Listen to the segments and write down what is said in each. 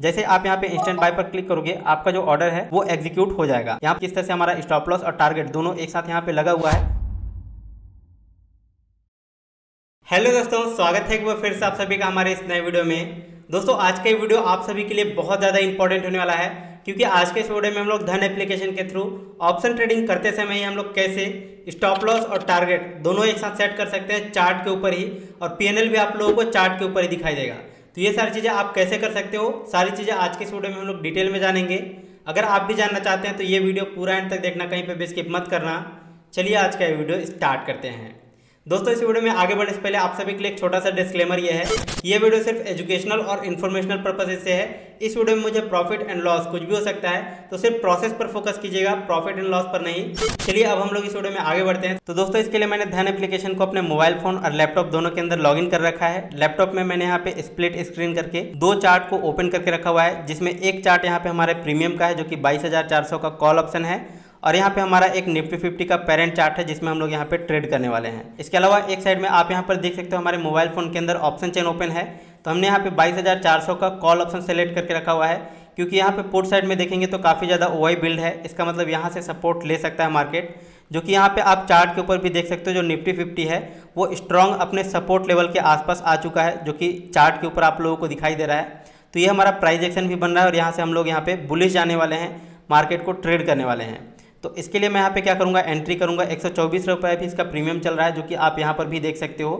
जैसे आप यहाँ पे इंस्टेंट बाय पर क्लिक करोगे, आपका जो ऑर्डर है, वो एग्जीक्यूट हो जाएगा। यहाँ किस तरह से हमारा स्टॉप लॉस और टारगेट दोनों एक साथ यहाँ पे लगा हुआ है। हेलो दोस्तों, स्वागत है एक बार फिर से आप सभी का हमारे इस नए वीडियो में। दोस्तों, आज का वीडियो आप सभी के लिए बहुत ज़्यादा इंपॉर्टेंट होने वाला है, क्योंकि आज के इस वीडियो में हम लोग धन एप्लीकेशन के थ्रू ऑप्शन ट्रेडिंग करते समय ही हम लोग कैसे स्टॉप लॉस और टारगेट दोनों एक साथ सेट कर सकते हैं चार्ट के ऊपर ही, और पीएनएल भी आप लोगों को चार्ट के ऊपर ही दिखाई देगा। तो ये सारी चीज़ें आप कैसे कर सकते हो? सारी चीज़ें आज के इस वीडियो में हम लोग डिटेल में जानेंगे। अगर आप भी जानना चाहते हैं तो ये वीडियो पूरा एंड तक देखना, कहीं पर भी स्किप मत करना। चलिए आज का ये वीडियो स्टार्ट करते हैं। दोस्तों, इस वीडियो में आगे बढ़ने से पहले आप सभी के लिए एक छोटा सा डिस्क्लेमर ये है ये वीडियो सिर्फ़ एजुकेशनल और इन्फॉर्मेशनल पर्पज से है। इस वीडियो में मुझे प्रॉफिट एंड लॉस कुछ भी हो सकता है तो सिर्फ़ प्रोसेस पर फोकस कीजिएगा प्रॉफिट एंड लॉस पर नहीं। चलिए, अब हम लोग इस वीडियो में आगे बढ़ते हैं। तो दोस्तों, इसके लिए मैंने धन एप्लीकेशन को अपने मोबाइल फ़ोन और लैपटॉप दोनों के अंदर लॉग कर रखा है। लैपटॉप में मैंने यहाँ पे स्प्लिट स्क्रीन करके दो चार्ट को ओपन करके रखा हुआ है, जिसमें एक चार्ट यहाँ पे हमारे प्रीमियम का है, जो कि बाईस का कॉल ऑप्शन है। और यहाँ पे हमारा एक निफ्टी फिफ्टी का पेरेंट चार्ट है जिसमें हम लोग यहाँ पे ट्रेड करने वाले हैं। इसके अलावा एक साइड में आप यहाँ पर देख सकते हो हमारे मोबाइल फ़ोन के अंदर ऑप्शन चेन ओपन है। तो हमने यहाँ पे 22,400 का कॉल ऑप्शन सेलेक्ट करके रखा हुआ है क्योंकि यहाँ पे पोर्ट साइड में देखेंगे तो काफ़ी ज़्यादा ओ बिल्ड है। इसका मतलब यहाँ से सपोर्ट ले सकता है मार्केट जो कि यहाँ पे आप चार्ट के ऊपर भी देख सकते हो जो निफ्टी फिफ्टी है वो स्ट्रॉन्ग अपने सपोर्ट लेवल के आसपास आ चुका है जो कि चार्ट के ऊपर आप लोगों को दिखाई दे रहा है। तो ये हमारा प्राइज एक्शन भी बन रहा है और यहाँ से हम लोग यहाँ पे बुलिश जाने वाले हैं मार्केट को ट्रेड करने वाले हैं। तो इसके लिए मैं यहाँ पे क्या करूँगा? एंट्री करूँगा। एक सौ भी इसका प्रीमियम चल रहा है, जो कि आप यहाँ पर भी देख सकते हो।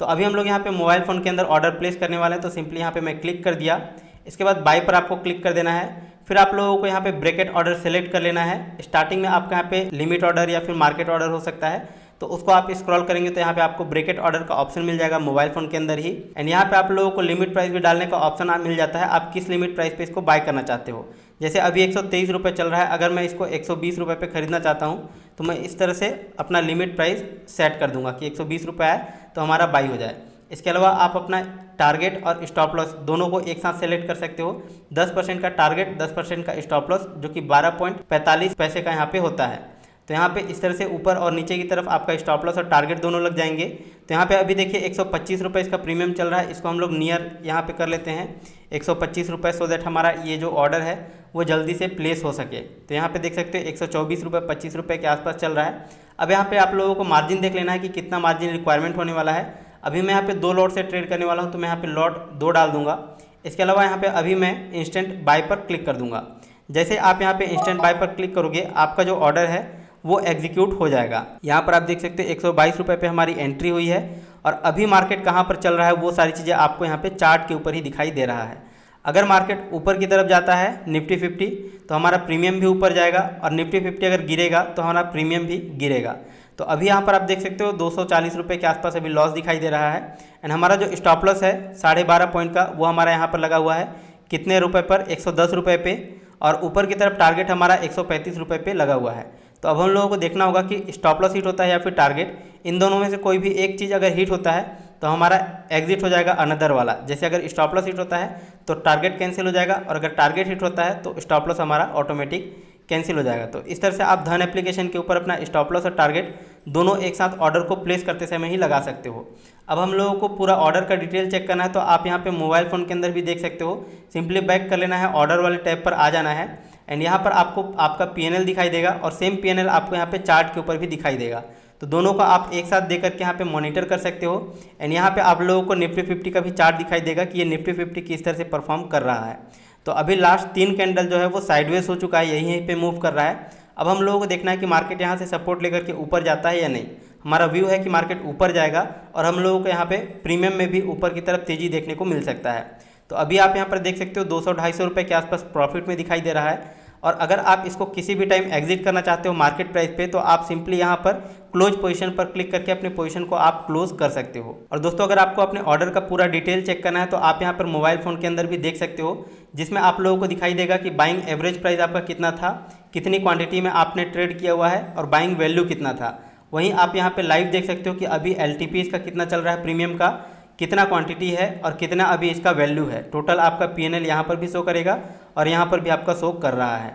तो अभी हम लोग यहाँ पे मोबाइल फ़ोन के अंदर ऑर्डर प्लेस करने वाले हैं तो सिंपली यहाँ पे मैं क्लिक कर दिया। इसके बाद बाई पर आपको क्लिक कर देना है। फिर आप लोगों को यहाँ पे ब्रेकेट ऑर्डर सेलेक्ट कर लेना है। स्टार्टिंग में आपका यहाँ पे लिमिट ऑर्डर या फिर मार्केट ऑर्डर हो सकता है। तो उसको आप स्क्रॉल करेंगे तो यहाँ पे आपको ब्रेकेट ऑर्डर का ऑप्शन मिल जाएगा मोबाइल फ़ोन के अंदर ही। एंड यहाँ पे आप लोगों को लिमिट प्राइस भी डालने का ऑप्शन मिल जाता है। आप किस लिमिट प्राइस पे इसको बाय करना चाहते हो? जैसे अभी एक सौ चल रहा है, अगर मैं इसको एक सौ पे खरीदना चाहता हूँ तो मैं इस तरह से अपना लिमिट प्राइस सेट कर दूँगा कि एक सौ है तो हमारा बाई हो जाए। इसके अलावा आप अपना टारगेट और स्टॉप लॉस दोनों को एक साथ सेलेक्ट कर सकते हो। 10 परसेंट का टारगेट 10 परसेंट का स्टॉप लॉस जो कि 12.45 पैसे का यहाँ पे होता है। तो यहाँ पे इस तरह से ऊपर और नीचे की तरफ़ आपका स्टॉप लॉस और टारगेट दोनों लग जाएँगे। तो यहाँ पे अभी देखिए एक सौ इसका प्रीमियम चल रहा है। इसको हम लोग नियर यहाँ पे कर लेते हैं। एक सौ सो दैट हमारा ये जो ऑर्डर है, वो जल्दी से प्लेस हो सके। तो यहाँ पे देख सकते हो एक सौ चौबीस के आसपास चल रहा है। अब यहाँ पे आप लोगों को मार्जिन देख लेना है कि कितना मार्जिन रिक्वायरमेंट होने वाला है। अभी मैं यहाँ पे दो लॉट से ट्रेड करने वाला हूँ तो मैं यहाँ पे लॉट दो डाल दूँगा। इसके अलावा यहाँ पे अभी मैं इंस्टेंट बाय पर क्लिक कर दूँगा। जैसे आप यहाँ पे इंस्टेंट बाय पर क्लिक करोगे, आपका जो ऑर्डर है वो एग्जीक्यूट हो जाएगा। यहाँ पर आप देख सकते हैं, एक सौ पे हमारी एंट्री हुई है और अभी मार्केट कहाँ पर चल रहा है, वो सारी चीज़ें आपको यहाँ पे चार्ट के ऊपर ही दिखाई दे रहा है। अगर मार्केट ऊपर की तरफ़ जाता है निफ्टी फिफ्टी तो हमारा प्रीमियम भी ऊपर जाएगा और निफ्टी फिफ्टी अगर गिरेगा तो हमारा प्रीमियम भी गिरेगा। तो अभी यहाँ पर आप देख सकते हो, दो सौ के आसपास अभी लॉस दिखाई दे रहा है। एंड हमारा जो स्टॉप लॉस है, साढ़े बारह पॉइंट का, वो हमारा यहाँ पर लगा हुआ है। कितने रुपए पर? एक सौ पे। और ऊपर की तरफ़ टारगेट हमारा एक सौ पे लगा हुआ है। तो अब हम लोगों को देखना होगा कि स्टॉप लॉस हिट होता है या फिर टारगेट इन दोनों में से कोई भी एक चीज़ अगर हिट होता है तो हमारा एग्जिट हो जाएगा अनदर वाला। जैसे अगर स्टॉप लॉस हिट होता है तो टारगेट कैंसिल हो जाएगा, और अगर टारगेट हिट होता है तो स्टॉप लॉस हमारा ऑटोमेटिक कैंसिल हो जाएगा। तो इस तरह से आप धन एप्लीकेशन के ऊपर अपना स्टॉप लॉस और टारगेट दोनों एक साथ ऑर्डर को प्लेस करते समय ही लगा सकते हो। अब हम लोगों को पूरा ऑर्डर का डिटेल चेक करना है तो आप यहाँ पे मोबाइल फ़ोन के अंदर भी देख सकते हो। सिंपली बैक कर लेना है ऑर्डर वाले टैब पर आ जाना है। एंड यहाँ पर आपको, आपका पीएनएल दिखाई देगा और सेम पीएनएल आपको यहाँ पे चार्ट के ऊपर भी दिखाई देगा। तो दोनों का आप एक साथ देकर के यहाँ पे मॉनिटर कर सकते हो। एंड यहाँ पे आप लोगों को निफ्टी फिफ्टी का भी चार्ट दिखाई देगा कि ये निफ्टी फिफ्टी किस तरह से परफॉर्म कर रहा है। तो अभी लास्ट तीन कैंडल जो है वो साइडवेज हो चुका है, यहीं यहीं पे मूव कर रहा है। अब हम लोगों को देखना है कि मार्केट यहाँ से सपोर्ट लेकर के ऊपर जाता है या नहीं। हमारा व्यू है कि मार्केट ऊपर जाएगा और हम लोगों को यहाँ पे प्रीमियम में भी ऊपर की तरफ़ तेज़ी देखने को मिल सकता है। तो अभी आप यहाँ पर देख सकते हो दो सौ, ढाई सौ रुपये के आसपास प्रॉफिट में दिखाई दे रहा है। और अगर आप इसको किसी भी टाइम एग्जिट करना चाहते हो मार्केट प्राइस पे तो आप सिंपली यहाँ पर क्लोज पोजीशन पर क्लिक करके अपने पोजीशन को आप क्लोज कर सकते हो। और दोस्तों, अगर आपको अपने ऑर्डर का पूरा डिटेल चेक करना है तो आप यहाँ पर मोबाइल फ़ोन के अंदर भी देख सकते हो, जिसमें आप लोगों को दिखाई देगा कि बाइंग एवरेज प्राइस आपका कितना था, कितनी क्वांटिटी में आपने ट्रेड किया हुआ है, और बाइंग वैल्यू कितना था। वहीं आप यहाँ पर लाइव देख सकते हो कि अभी एलटीपी इसका कितना चल रहा है प्रीमियम का। कितना क्वांटिटी है और कितना अभी इसका वैल्यू है। टोटल आपका पी एन एल यहाँ पर भी शो करेगा और यहाँ पर भी आपका शो कर रहा है।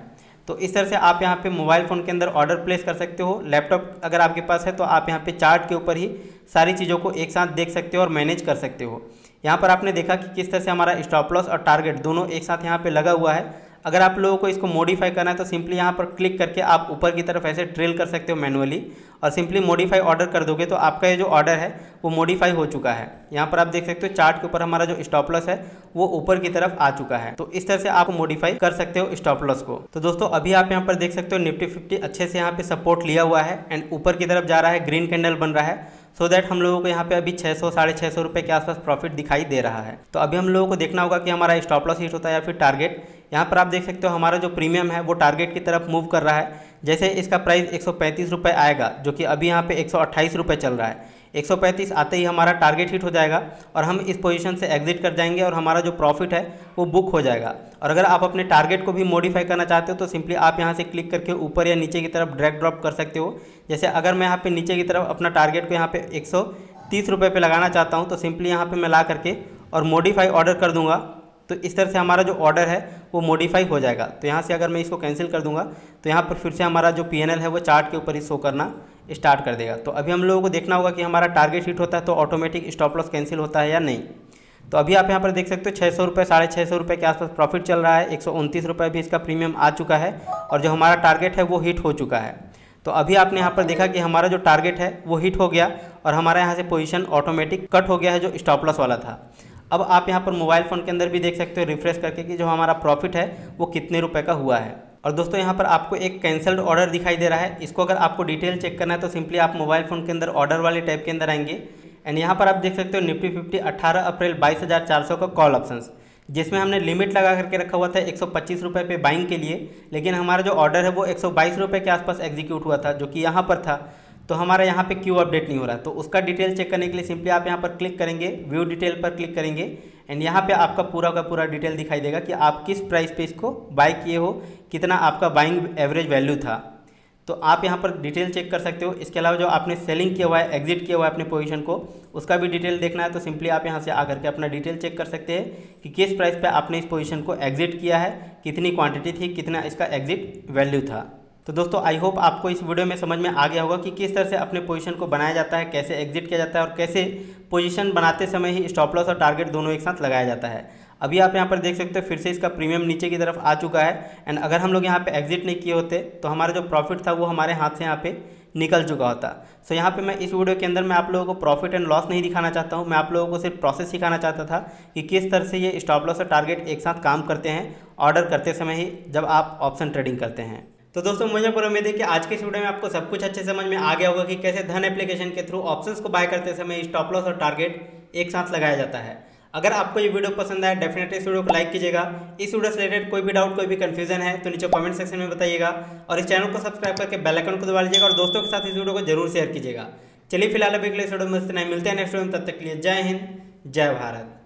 तो इस तरह से आप यहाँ पे मोबाइल फ़ोन के अंदर ऑर्डर प्लेस कर सकते हो। लैपटॉप अगर आपके पास है तो आप यहाँ पे चार्ट के ऊपर ही सारी चीज़ों को एक साथ देख सकते हो और मैनेज कर सकते हो। यहाँ पर आपने देखा कि किस तरह से हमारा स्टॉप लॉस और टारगेट दोनों एक साथ यहाँ पे लगा हुआ है। अगर आप लोगों को इसको मॉडिफाई करना है तो सिंपली यहाँ पर क्लिक करके आप ऊपर की तरफ़ ऐसे ट्रेल कर सकते हो मैनुअली और सिंपली मॉडिफाई ऑर्डर कर दोगे तो आपका ये जो ऑर्डर है, वो मॉडिफाई हो चुका है। यहाँ पर आप देख सकते हो चार्ट के ऊपर हमारा जो स्टॉप लॉस है, वो ऊपर की तरफ़ आ चुका है। तो इस तरह से आप मॉडिफाई कर सकते हो स्टॉप लॉस को। तो दोस्तों, अभी आप यहाँ पर देख सकते हो निफ्टी फिफ्टी अच्छे से यहाँ पे सपोर्ट लिया हुआ है एंड ऊपर की तरफ़ जा रहा है ग्रीन कैंडल बन रहा है। सो so दैट हम लोगों को यहाँ पे अभी 600 सौ, साढ़े छः सौ रुपये के आसपास प्रॉफिट दिखाई दे रहा है। तो अभी हम लोगों को देखना होगा कि हमारा स्टॉप लॉस हिट होता है या फिर टारगेट यहाँ पर आप देख सकते हो हमारा जो प्रीमियम है, वो टारगेट की तरफ़ मूव कर रहा है। जैसे इसका प्राइस एक सौ आएगा, जो कि अभी यहाँ पे एक सौ चल रहा है। 135 आते ही हमारा टारगेट हिट हो जाएगा और हम इस पोजीशन से एग्जिट कर जाएँगे और हमारा जो प्रॉफिट है, वो बुक हो जाएगा। और अगर आप अपने टारगेट को भी मॉडिफाई करना चाहते हो तो सिंपली आप यहाँ से क्लिक करके ऊपर या नीचे की तरफ़ ड्रैग ड्रॉप कर सकते हो। जैसे अगर मैं यहाँ पर नीचे की तरफ़ अपना टारगेट को यहाँ पर एक सौ लगाना चाहता हूँ तो सिंपली यहाँ पर मैं ला करके और मॉडिफाई ऑर्डर कर दूँगा। तो इस तरह से हमारा जो ऑर्डर है, वो मॉडिफाई हो जाएगा। तो यहाँ से अगर मैं इसको कैंसिल कर दूँगा तो यहाँ पर फिर से हमारा जो पीएनएल है, वो चार्ट के ऊपर ही शो करना स्टार्ट कर देगा। तो अभी हम लोगों को देखना होगा कि हमारा टारगेट हिट होता है तो ऑटोमेटिक स्टॉप लॉस कैंसिल होता है या नहीं। तो अभी आप यहाँ पर देख सकते हो छः सौ रुपये साढ़े छः सौ रुपये के आसपास प्रॉफिट चल रहा है, एक सौ उनतीस रुपये भी इसका प्रीमियम आ चुका है, और जो हमारा टारगेट है, वो हिट हो चुका है। तो अभी आपने यहाँ पर देखा कि हमारा जो टारगेट है, वो हिट हो गया, और हमारा यहाँ से पोजीशन ऑटोमेटिक कट हो गया है, जो स्टॉप लॉस वाला था। अब आप यहाँ पर मोबाइल फ़ोन के अंदर भी देख सकते हो, रिफ्रेश करके कि जो हमारा प्रॉफिट है, वो कितने रुपए का हुआ है। और दोस्तों, यहाँ पर आपको एक कैंसल्ड ऑर्डर दिखाई दे रहा है। इसको अगर आपको डिटेल चेक करना है तो सिंपली आप मोबाइल फ़ोन के अंदर ऑर्डर वाले टैब के अंदर आएँगे। एंड यहाँ पर आप देख सकते हो, निफ्टी फिफ्टी अट्ठारह अप्रैल बाईस हज़ार चार सौ का कॉल ऑप्शन जिसमें हमने लिमिट लगा करके रखा हुआ था एक सौ पच्चीस रुपये पे बाइंग के लिए। लेकिन हमारा जो ऑर्डर है, वो एक सौ बाईस रुपये के आसपास एग्जीक्यूट हुआ था, जो कि यहाँ पर था। तो हमारा यहाँ पे क्यों अपडेट नहीं हो रहा तो उसका डिटेल चेक करने के लिए सिंपली आप यहाँ पर क्लिक करेंगे व्यू डिटेल पर क्लिक करेंगे एंड यहाँ पे आपका पूरा का पूरा डिटेल दिखाई देगा कि आप किस प्राइस पे इसको बाय किए हो, कितना आपका बाइंग एवरेज वैल्यू था। तो आप यहाँ पर डिटेल चेक कर सकते हो। इसके अलावा जो आपने सेलिंग किया हुआ है एग्जिट किया हुआ है अपने पोजीशन को, उसका भी डिटेल देखना है तो सिंपली आप यहाँ से आकर के अपना डिटेल चेक कर सकते हैं कि किस प्राइस पे आपने इस पोजीशन को एग्जिट किया है, कितनी क्वांटिटी थी, कितना इसका एग्जिट वैल्यू था। तो दोस्तों आई होप आपको इस वीडियो में समझ में आ गया होगा कि किस तरह से अपने पोजीशन को बनाया जाता है, कैसे एग्जिट किया जाता है और कैसे पोजीशन बनाते समय ही स्टॉप लॉस और टारगेट दोनों एक साथ लगाया जाता है। अभी आप यहाँ पर देख सकते हो, फिर से इसका प्रीमियम नीचे की तरफ़ आ चुका है। एंड अगर हम लोग यहाँ पे एग्जिट नहीं किए होते तो हमारा जो प्रॉफिट था वो हमारे हाथ से यहाँ पे निकल चुका होता। सो यहाँ पे मैं इस वीडियो के अंदर मैं आप लोगों को प्रॉफिट एंड लॉस नहीं दिखाना चाहता हूँ, मैं आप लोगों को सिर्फ़ प्रोसेस सिखाना चाहता था कि किस तरह से ये स्टॉप लॉस और टारगेट एक साथ काम करते हैं ऑर्डर करते समय ही जब आप ऑप्शन ट्रेडिंग करते हैं। तो दोस्तों, मुझे पूरा उम्मीद है कि आज के इस वीडियो में आपको सब कुछ अच्छे समझ में आ गया होगा कि कैसे धन एप्लीकेशन के थ्रू ऑप्शंस को बाय करते समय स्टॉप लॉस और टारगेट एक साथ लगाया जाता है। अगर आपको ये वीडियो पसंद आया डेफिनेटली इस वीडियो को लाइक कीजिएगा। इस वीडियो से रिलेटेड कोई भी डाउट कोई भी कंफ्यूजन है तो नीचे कमेंट सेक्शन में बताइएगा और इस चैनल को सब्सक्राइब करके बेल आइकन को दबा लीजिएगा और दोस्तों के साथ इस वीडियो को ज़रूर शेयर कीजिएगा। चलिए, फ़िलहाल अभी के अगले वीडियो में मिलते हैं नेक्स्ट वीडियो में। तब तक के लिए जय हिंद, जय भारत।